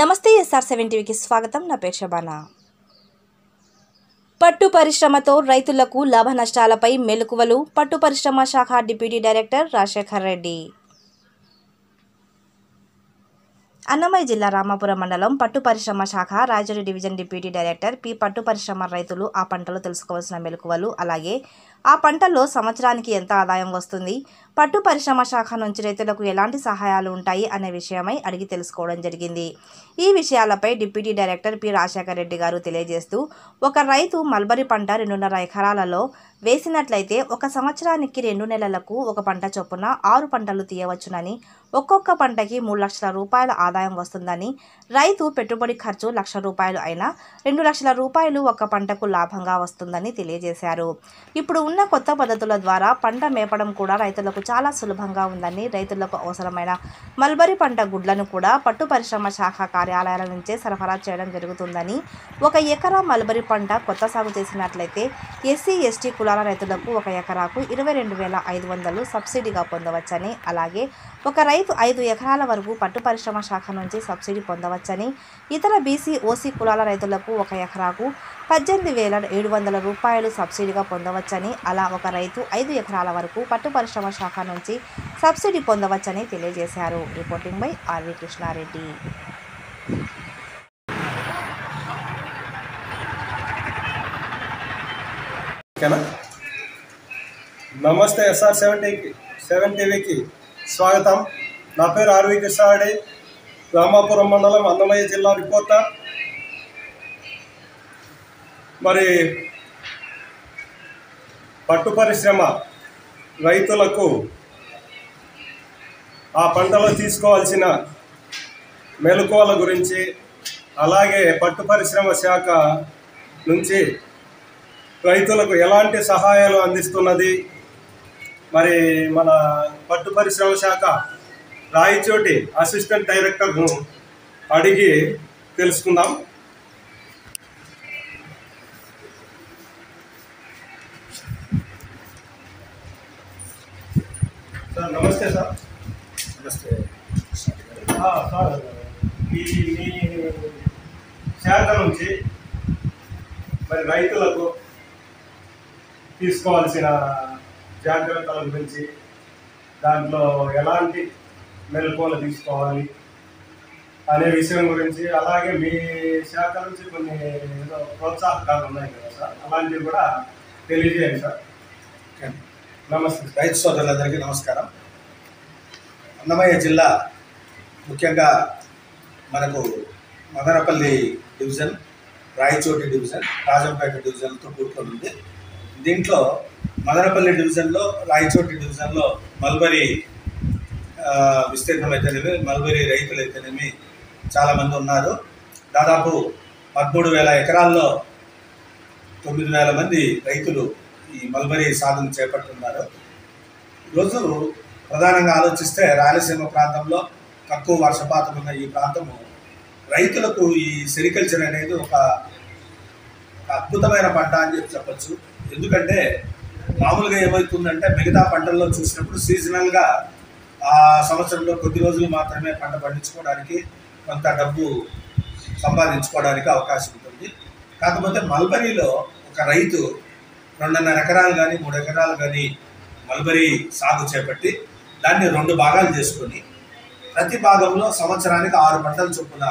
నమస్తే SR seven టీవీకి స్వాగతం. నా పేరు శబానా పట్టు పరిశ్రమతో రైతులకు లాభ నష్టాలపై మెలకువలు పట్టు పరిశ్రమ శాఖ డిప్యూటీ డైరెక్టర్ రాజశేఖర్ రెడ్డి. అన్నమయ్య జిల్లా రామాపురం మండలం పట్టు పరిశ్రమ శాఖ Rayachoti division deputy director P పట్టు పరిశ్రమ రైతులు ఆ పంటలో తెలుసుకోవాల్సిన మెలకువలు అలాగే ఆ పంటల్లో సంవత్సరానికి ఎంత ఆదాయం వస్తుంది? పట్టు పరిశ్రమ శాఖ నుంచి రైతులకు ఎలాంటి సహాయాలు ఉంటాయి అనే విషయమై అడిగి తెలుసుకోవడం జరిగింది. ఈ విషయాలపై deputy director P. Rajasekhara Reddy garu తెలియజేస్తూ ఒక రైతు మల్బరీ పంట రెండున్నర ఎకరాలలో వేసినట్లయితే ఒక సంవత్సరానికి రెండు నెలలకు ఒక పంట చొప్పున ఆరు పంటలు తీయవచ్చునని ఒక్కొక్క పంటకి మూడు లక్షల రూపాయల ఆదాయం వస్తుందని రైతు పెట్టుబడి ఖర్చు లక్ష రూపాయలు అయినా రెండు లక్షల రూపాయలు ఒక పంటకు లాభంగా వస్తుందని తెలియజేశారు. ఇప్పుడు ఉన్న కొత్త పద్ధతుల ద్వారా పంట మేపడం కూడా రైతులకు చాలా సులభంగా ఉందని రైతులకు అవసరమైన మల్బరీ పంట గుడ్లను కూడా పట్టు పరిశ్రమ శాఖ కార్యాలయాల నుంచే సరఫరా చేయడం జరుగుతుందని ఒక ఎకరా మల్బరీ పంట కొత్త సాగు చేసినట్లయితే ఎస్సీ ఎస్టీ కులాల రైతులకు ఒక ఎకరాకు ఇరవై రెండు వేల ఐదు వందలు సబ్సిడీగా పొందవచ్చని అలాగే ఒక రైతు ఐదు ఎకరాల వరకు పట్టు పరిశ్రమ శాఖ నుంచి సబ్సిడీ పొందవచ్చని ఇతర బీసీ ఓసీ కులాల రైతులకు ఒక ఎకరాకు పద్దెనిమిది వేల ఏడు వందల రూపాయలు సబ్సిడీగా పొందవచ్చని అలా ఒక రైతు ఐదు ఎకరాల వరకు పట్టు పరిశ్రమ శాఖ నుంచి సబ్సిడీ పొందవచ్చని తెలియజేశారు. Reporting by RV Krishna Reddy. నమస్తే ఎస్ఆర్ సెవెన్ టీకి సెవెన్ టీవీకి స్వాగతం. నా పేరు ఆర్వి కృష్ణారెడ్డి రామాపురం మండలం అన్నమయ్య జిల్లా రిపోర్టర్. మరి పట్టు పరిశ్రమ రైతులకు ఆ పంటలో తీసుకోవాల్సిన మెలకువల గురించి అలాగే పట్టు పరిశ్రమ శాఖ నుంచి రైతులకు ఎలాంటి సహాయాలు అందిస్తున్నది? మరి మన పట్టు పరిశ్రమ శాఖ రాయచోటి అసిస్టెంట్ డైరెక్టర్ను అడిగి తెలుసుకుందాం. సార్ నమస్తే సార్. నమస్తే. సార్ ఈ మీ శాఖ నుంచి మరి రైతులకు తీసుకోవాల్సిన జాగ్రత్తల గురించి దాంట్లో ఎలాంటి మెలకువలు తీసుకోవాలి అనే విషయం గురించి అలాగే మీ శాఖ నుంచి కొన్ని ఏదో ప్రోత్సాహకాలు ఉన్నాయి కదా సార్ అలాంటివి కూడా తెలియజేయండి సార్. నమస్తే. రైతు సోదరులందరికీ నమస్కారం. అన్నమయ్య జిల్లా ముఖ్యంగా మనకు మదనపల్లి డివిజన్ రాయచోటి డివిజన్ రాజంపేట డివిజన్తో కూడుకొని ఉంది. దీంట్లో మదనపల్లి డివిజన్లో రాయచోటి డివిజన్లో మల్బరీ విస్తీర్ణం అయితేనేమి మల్బరీ రైతులు అయితేనేమి చాలామంది ఉన్నారు. దాదాపు పదమూడు వేల ఎకరాల్లో తొమ్మిది వేల మంది రైతులు ఈ మల్బరీ సాధన చేపట్టున్నారు ఈరోజు ప్రధానంగా ఆలోచిస్తే రాయలసీమ ప్రాంతంలో తక్కువ వర్షపాతం ఉన్న ఈ ప్రాంతము రైతులకు ఈ సెరికల్చర్ అనేది ఒక ఒక అద్భుతమైన పంట అని చెప్పి చెప్పచ్చు. ఎందుకంటే మామూలుగా ఏమవుతుందంటే మిగతా పంటల్లో చూసినప్పుడు సీజనల్గా ఆ సంవత్సరంలో కొద్ది రోజులు మాత్రమే పంట పండించుకోవడానికి కొంత డబ్బు సంపాదించుకోవడానికి అవకాశం ఉంటుంది. కాకపోతే మల్బరీలో ఒక రైతు రెండున్నర ఎకరాలు కానీ మూడు ఎకరాలు కానీ మల్బరీ సాగు చేపట్టి దాన్ని రెండు భాగాలు చేసుకొని ప్రతి భాగంలో సంవత్సరానికి ఆరు పంటలు చొప్పున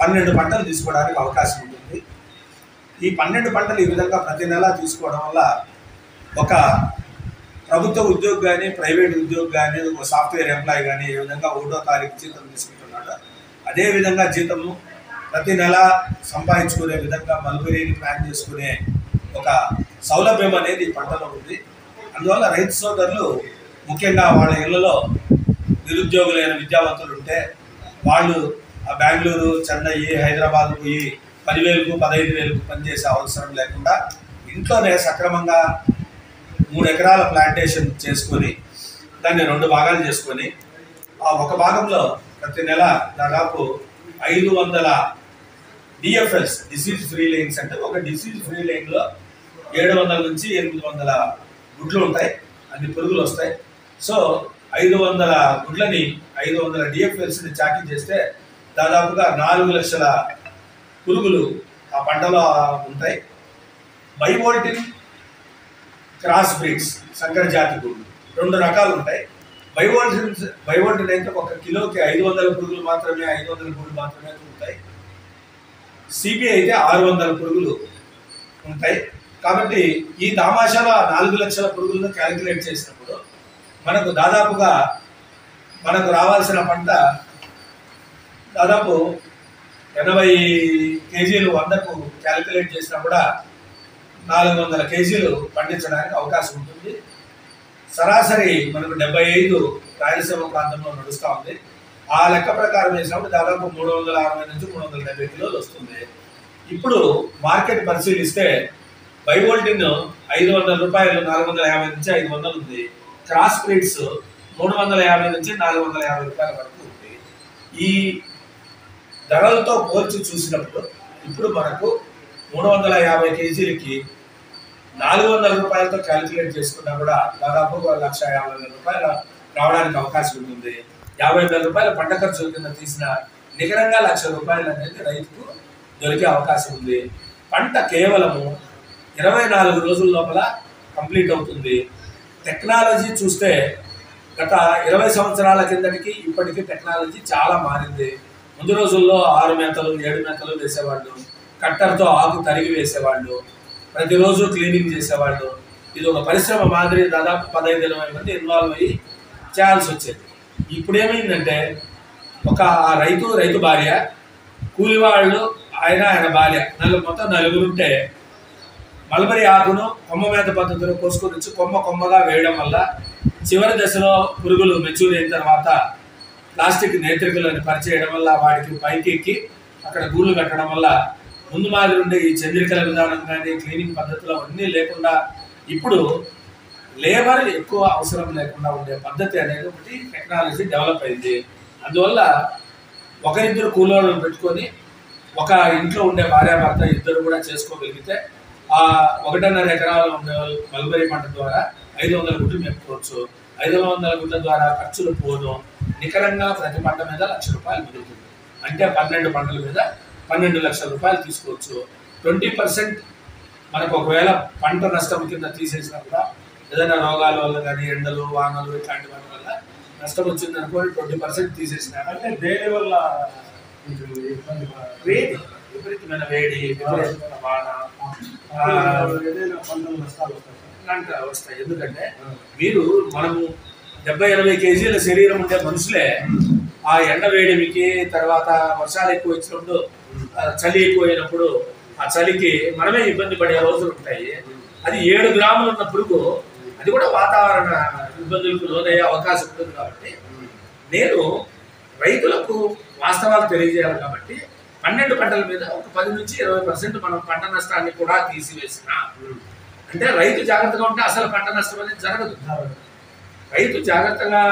పన్నెండు పంటలు తీసుకోవడానికి అవకాశం ఉంటుంది. ఈ పన్నెండు పంటలు ఈ విధంగా ప్రతి నెల తీసుకోవడం వల్ల ఒక ప్రభుత్వ ఉద్యోగి కానీ ప్రైవేట్ ఉద్యోగి కానీ ఒక సాఫ్ట్వేర్ ఎంప్లాయీ కానీ ఏ విధంగా ఒకటో తారీఖు జీతం తీసుకుంటున్నాడో. అదేవిధంగా జీతము ప్రతి నెల సంపాదించుకునే విధంగా మల్బరీని ప్లాన్ చేసుకునే ఒక సౌలభ్యం అనేది పంటలో ఉంది. అందువల్ల రైతు సోదరులు ముఖ్యంగా వాళ్ళ ఇళ్ళలో నిరుద్యోగులైన విద్యావంతులు ఉంటే వాళ్ళు ఆ బెంగళూరు చెన్నై హైదరాబాద్ పోయి పదివేలకు పదహైదు వేలకు పనిచేసే అవసరం లేకుండా ఇంట్లోనే సక్రమంగా మూడు ఎకరాల ప్లాంటేషన్ చేసుకొని దాన్ని రెండు భాగాలు చేసుకొని ఆ ఒక భాగంలో ప్రతి నెల దాదాపు ఐదు వందల డిఎఫ్ఎల్స్ డిసీజ్ ఫ్రీ లైన్స్ అంటే ఒక డిసీజ్ ఫ్రీ లైన్లో ఏడు వందల నుంచి ఎనిమిది వందల గుడ్లు ఉంటాయి. అన్ని పురుగులు వస్తాయి. సో ఐదు వందల గుడ్లని ఐదు వందల డిఎఫ్ఎల్స్ని చాకింగ్ చేస్తే దాదాపుగా నాలుగు లక్షల పురుగులు ఆ పంటలో ఉంటాయి. బైవోల్టిన్ క్రాస్ బ్రీడ్స్ సంకర జాతి గుడ్లు రెండు రకాలు ఉంటాయి. బైవోల్టిన్ బైవోల్టిన్ అయితే ఒక కిలోకి ఐదు వందల పురుగులు మాత్రమే ఐదు వందల గుడ్లు మాత్రమే ఉంటాయి. సిబి అయితే ఆరు వందల పురుగులు ఉంటాయి. కాబట్టి ఈ తామాషాలో ఆ నాలుగు లక్షల పురుగులను క్యాలిక్యులేట్ చేసినప్పుడు మనకు దాదాపుగా మనకు రావాల్సిన పంట దాదాపు ఎనభై కేజీలు వందకు క్యాలిక్యులేట్ చేసినా కూడా నాలుగు వందల కేజీలు పండించడానికి అవకాశం ఉంటుంది. సరాసరి మనకు డెబ్బై ఐదు రాయలసీమ ప్రాంతంలో నడుస్తూ ఉంది. ఆ లెక్క ప్రకారం వేసినప్పుడు దాదాపు మూడు వందల అరవై నుంచి మూడు వందల డెబ్బై కిలోలు వస్తుంది. ఇప్పుడు మార్కెట్ పరిశీలిస్తే బైవోల్టిన్ ఐదు వందల రూపాయలు నాలుగు వందల యాభై నుంచి ఐదు వందలు ఉంది. క్రాస్ బ్రీడ్స్ మూడు వందల యాభై నుంచి నాలుగు వందల యాభై రూపాయల వరకు ఉంది. ఈ ధరలతో పోల్చి చూసినప్పుడు ఇప్పుడు మనకు మూడు వందల యాభై కేజీలకి నాలుగు వందల రూపాయలతో క్యాలిక్యులేట్ చేసుకున్నా కూడా దాదాపు లక్ష యాభై వేల రూపాయలు రావడానికి అవకాశం ఉంటుంది. యాభై వేల రూపాయల పంట ఖర్చు కింద తీసిన నికరంగా లక్ష రూపాయలు అనేది రైతుకు దొరికే అవకాశం ఉంది. పంట కేవలము ఇరవై నాలుగు రోజుల లోపల కంప్లీట్ అవుతుంది. టెక్నాలజీ చూస్తే గత ఇరవై సంవత్సరాల కిందటికి ఇప్పటికీ టెక్నాలజీ చాలా మారింది. ముందు రోజుల్లో ఆరు మేతలు ఏడు మేతలు వేసేవాళ్ళు కట్టర్తో ఆకు తరిగి వేసేవాళ్ళు ప్రతిరోజు క్లీనింగ్ చేసేవాళ్ళు. ఇది ఒక పరిశ్రమ మాదిరి దాదాపు పదహైదు ఇరవై మంది ఇన్వాల్వ్ అయ్యి చేయాల్సి వచ్చేది. ఇప్పుడు ఏమైందంటే ఒక ఆ రైతు రైతు భార్య కూలివాళ్ళు ఆయన ఆయన భార్య నలుగురు మొత్తం నలుగురుంటే మల్బరీ ఆకును కొమ్మ మీద పద్ధతిలో కోసుకొని వచ్చి కొమ్మ కొమ్మగా వేయడం వల్ల చివరి దశలో పురుగులు మెచ్యూర్ అయిన తర్వాత ప్లాస్టిక్ నేత్రికలను పరిచేయడం వల్ల వాటికి పైకి ఎక్కి అక్కడ గూళ్ళు కట్టడం వల్ల ముందు మాదిరి ఉండే ఈ చంద్రికల విధానం కానీ క్లీనింగ్ పద్ధతులు అన్నీ లేకుండా ఇప్పుడు లేబర్ ఎక్కువ అవసరం లేకుండా ఉండే పద్ధతి అనేది ఒకటి టెక్నాలజీ డెవలప్ అయింది. అందువల్ల ఒకరిద్దరు కూలోళ్ళు పెట్టుకొని ఒక ఇంట్లో ఉండే భార్యాభర్త ఇద్దరు కూడా చేసుకోగలిగితే ఆ ఒకటిన్నర ఎకరాలు మల్బరీ పంట ద్వారా ఐదు వందల గుడ్లు మెప్పుకోవచ్చు ఐదు వందల గుడ్ల ద్వారా ఖర్చులు పోను నికరంగా ప్రతి పంట మీద లక్ష రూపాయలు మిగులుతుంది. అంటే పన్నెండు పంటల మీద పన్నెండు లక్షల రూపాయలు తీసుకోవచ్చు. ట్వంటీ పర్సెంట్ మనకు ఒకవేళ పంట నష్టం కింద తీసేసినా కూడా ఏదైనా రోగాల వల్ల కానీ ఎండలు వానలు ఇట్లాంటి వాటి వల్ల నష్టం వచ్చింది అనుకోని ట్వంటీ పర్సెంట్ తీసేసినా అంటే దేని వల్ల వేడి విపరీతమైన వేడి విపరీతమైన వాన వస్తాయి సార్. ఇలాంటి వస్తాయి. ఎందుకంటే మీరు మనము డెబ్బై ఎనభై కేజీల శరీరం ఉండే మనుషులే ఆ ఎండ వేడిమికి తర్వాత వర్షాలు ఎక్కువ వచ్చినప్పుడు ఆ, చలి ఎక్కువైనప్పుడు ఆ చలికి మనమే ఇబ్బంది పడే రోజులు ఉంటాయి. అది ఏడు గ్రాములు ఉన్న పురుగు అది కూడా వాతావరణ ఇబ్బందులకు లోనయ్యే అవకాశం ఉంటుంది కాబట్టి నేను రైతులకు వాస్తవాలు తెలియజేయాలి కాబట్టి పన్నెండు పంటల మీద ఒక పది నుంచి ఇరవై పర్సెంట్ మనం పంట నష్టాన్ని కూడా తీసివేసిన అంటే రైతు జాగ్రత్తగా ఉంటే అసలు పంట నష్టం అనేది జరగదు. రైతు జాగ్రత్తగా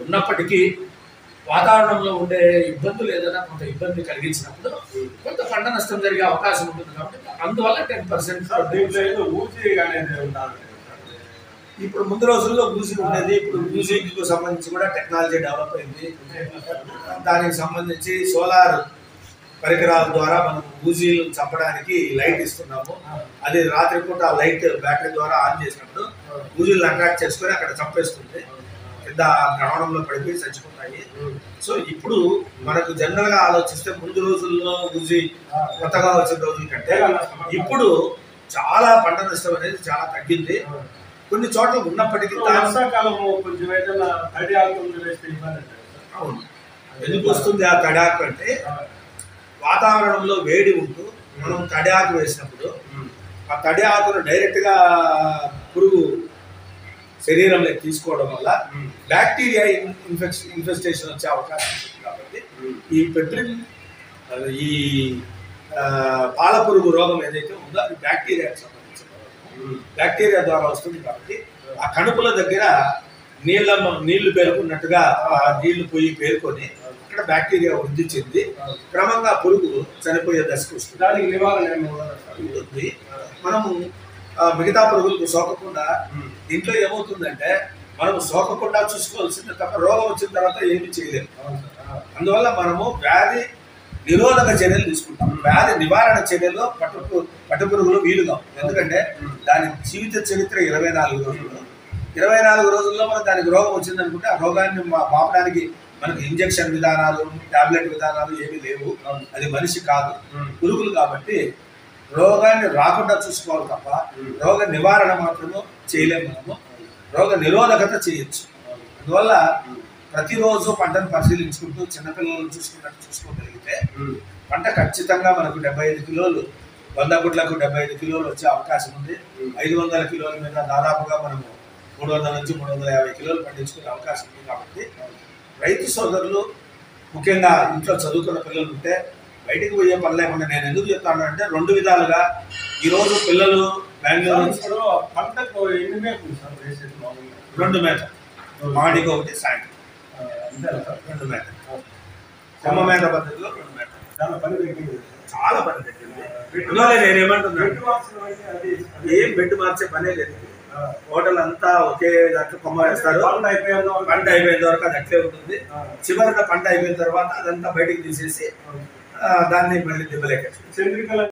ఉన్నప్పటికీ వాతావరణంలో ఉండే ఇబ్బందులు ఏదైనా కొంత ఇబ్బంది కలిగించినప్పుడు కొంత పంట నష్టం జరిగే అవకాశం ఉంటుంది కాబట్టి అందువల్ల టెన్ పర్సెంట్ ఇప్పుడు ముందు రోజుల్లో మ్యూజిక్ ఉండేది ఇప్పుడు మ్యూజిక్ సంబంధించి కూడా టెక్నాలజీ డెవలప్ అయింది. దానికి సంబంధించి సోలార్ పరికరాల ద్వారా మనం ఊజీలు చంపడానికి లైట్ ఇస్తున్నాము. అది రాత్రిపూట ఆ లైట్ బ్యాటరీ ద్వారా ఆన్ చేసినప్పుడు ఊజీలు అట్రాక్ట్ చేసుకొని అక్కడ చంపేస్తుంది. కింద గ్రహణంలో పడిపోయి చచ్చిపోతాయి. సో ఇప్పుడు మనకు జనరల్గా ఆలోచిస్తే ముందు రోజుల్లో ఊజీ కొత్తగా వచ్చిన రోజుల కంటే ఇప్పుడు చాలా పంట నష్టం అనేది చాలా తగ్గింది. కొన్ని చోట్ల ఉన్నప్పటికీ. అవును. ఎందుకు వస్తుంది ఆ తడాకు అంటే వాతావరణంలో వేడి ఉంటూ మనం తడి ఆకు వేసినప్పుడు ఆ తడి ఆకును డైరెక్ట్గా పురుగు శరీరంలోకి తీసుకోవడం వల్ల బ్యాక్టీరియా ఇన్ఫెక్షన్ ఇన్ఫెస్టేషన్ వచ్చే అవకాశం ఉంటుంది కాబట్టి ఈ పెట్రిన్ ఈ ఆ, పాల పురుగు రోగం ఏదైతే ఉందో అది బ్యాక్టీరియాకి సంబంధించిన. బ్యాక్టీరియా ద్వారా వస్తుంది కాబట్టి ఆ కణుపుల దగ్గర నీళ్ళ నీళ్ళు పేరుకున్నట్టుగా ఆ నీళ్ళు పోయి పేరుకొని అక్కడ బ్యాక్టీరియా వృద్ధి చెంది క్రమంగా పురుగు చనిపోయే దశకు వస్తుంది. దానికి నివారణ మనము మిగతా పురుగులకు సోకకుండా దీంట్లో ఏమవుతుందంటే మనం సోకకుండా చూసుకోవాల్సిందే తప్ప రోగం వచ్చిన తర్వాత ఏమి చేయలేము. అందువల్ల మనము వ్యాధి నిరోధక చర్యలు తీసుకుంటాం. వ్యాధి నివారణ చర్యలు పట్టు పట్టుపురుగులు వీలుగా ఎందుకంటే దాని జీవిత చరిత్ర ఇరవై నాలుగు రోజులు ఇరవై నాలుగు రోజుల్లో మనకు దానికి రోగం వచ్చిందనుకుంటే ఆ రోగాన్ని మా- మాపడానికి మనకు ఇంజెక్షన్ విధానాలు టాబ్లెట్ విధానాలు ఏమీ లేవు. అది మనిషి కాదు. పురుగులు కాబట్టి రోగాన్ని రాకుండా చూసుకోవాలి తప్ప రోగ నివారణ మాత్రము చేయలేము మనము. రోగ నిరోధకత చేయొచ్చు. అందువల్ల ప్రతిరోజు పంటను పరిశీలించుకుంటూ చిన్నపిల్లలను చూసుకున్నట్టు చూసుకోగలిగితే పంట ఖచ్చితంగా మనకు డెబ్బై ఐదు కిలోలు వంద గుడ్లకు డెబ్బై ఐదు కిలోలు వచ్చే అవకాశం ఉంది. ఐదు వందల కిలోల మీద దాదాపుగా మనము మూడు వందల నుంచి మూడు వందల యాభై కిలోలు పండించుకునే అవకాశం ఉంది కాబట్టి రైతు సోదరులు ముఖ్యంగా ఇంట్లో చదువుకున్న పిల్లలు ఉంటే బయటికి పోయే పని లేకుండా నేను ఎందుకు చెప్తాను అంటే రెండు విధాలుగా ఈరోజు పిల్లలు బెంగళూరు పంటకు ఎన్ని మేకలు సార్ వేసేది మామూలుగా? రెండు మేత మాడికి ఒకటి సాయంత్రం రెండు మేత కొమ్మ మేత పద్ధతిలో రెండు మేత చాలా పని తగ్గింది. చాలా పని తగ్గింది. నేను ఏమంటున్నాను ఏం బెడ్ మార్చే పనే లేదు. హోటల్ అంతా ఒకే దాంట్లో కొమ్మ వేస్తారు పంట అయిపోయేంత వరకు పంట అయిపోయిన వరకు అది అట్లే ఉంటుంది. ఆ, చివరిన పంట అయిపోయిన తర్వాత అదంతా బయటికి తీసేసి ఆ, దాన్ని మళ్ళీ దెబ్బలేక చంద్రికల